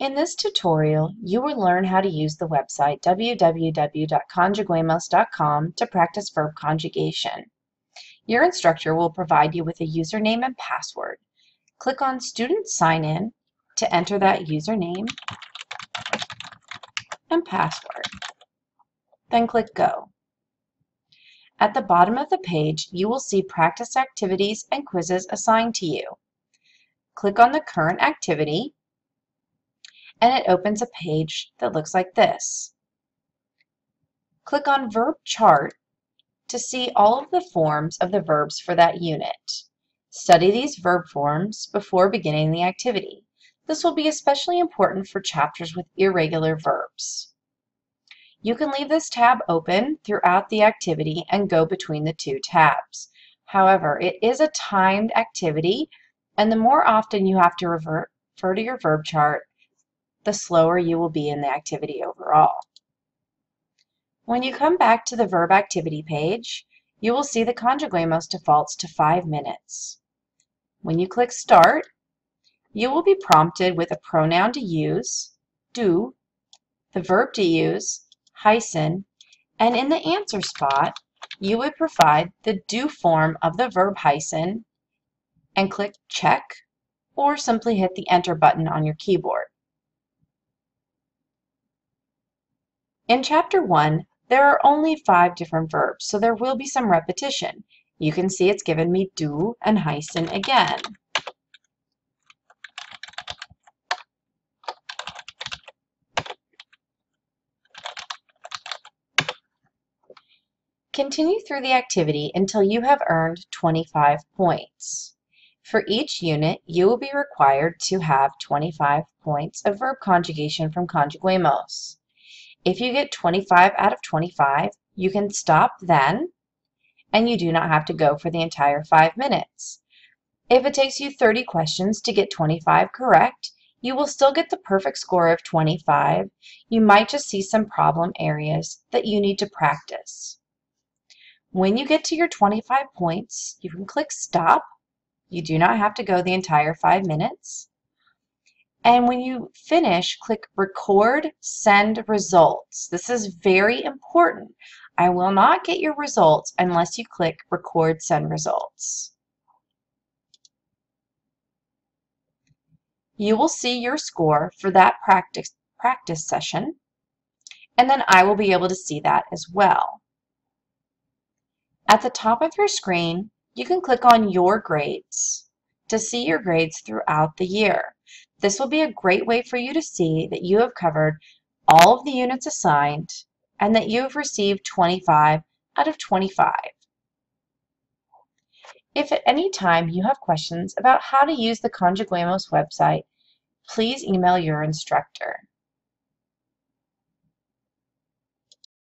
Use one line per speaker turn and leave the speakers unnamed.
In this tutorial, you will learn how to use the website www.conjuguemos.com to practice verb conjugation. Your instructor will provide you with a username and password. Click on Student Sign In to enter that username and password. Then click Go. At the bottom of the page, you will see practice activities and quizzes assigned to you. Click on the current activity and it opens a page that looks like this. Click on Verb Chart to see all of the forms of the verbs for that unit. Study these verb forms before beginning the activity. This will be especially important for chapters with irregular verbs. You can leave this tab open throughout the activity and go between the two tabs. However, it is a timed activity, and the more often you have to revert, refer to your verb chart, the slower you will be in the activity overall. When you come back to the verb activity page, you will see the Conjuguemos defaults to 5 minutes. When you click Start, you will be prompted with a pronoun to use, du, the verb to use, heißen, and in the answer spot, you would provide the du form of the verb heißen and click Check or simply hit the Enter button on your keyboard. In Chapter 1, there are only five different verbs, so there will be some repetition. You can see it's given me du and heißen again. Continue through the activity until you have earned 25 points. For each unit, you will be required to have 25 points of verb conjugation from Conjuguemos. If you get 25 out of 25, you can stop then, and you do not have to go for the entire five minutes. If it takes you 30 questions to get 25 correct, you will still get the perfect score of 25. You might just see some problem areas that you need to practice. When you get to your 25 points, you can click stop. You do not have to go the entire five minutes. And when you finish, click Record Send Results. This is very important. I will not get your results unless you click Record Send Results. You will see your score for that practice, practice session, and then I will be able to see that as well. At the top of your screen, you can click on Your Grades to see your grades throughout the year. This will be a great way for you to see that you have covered all of the units assigned and that you have received 25 out of 25. If at any time you have questions about how to use the Conjuguemos website, please email your instructor.